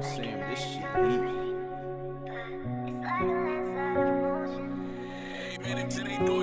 I'm saying? This shit lit. Hey, man,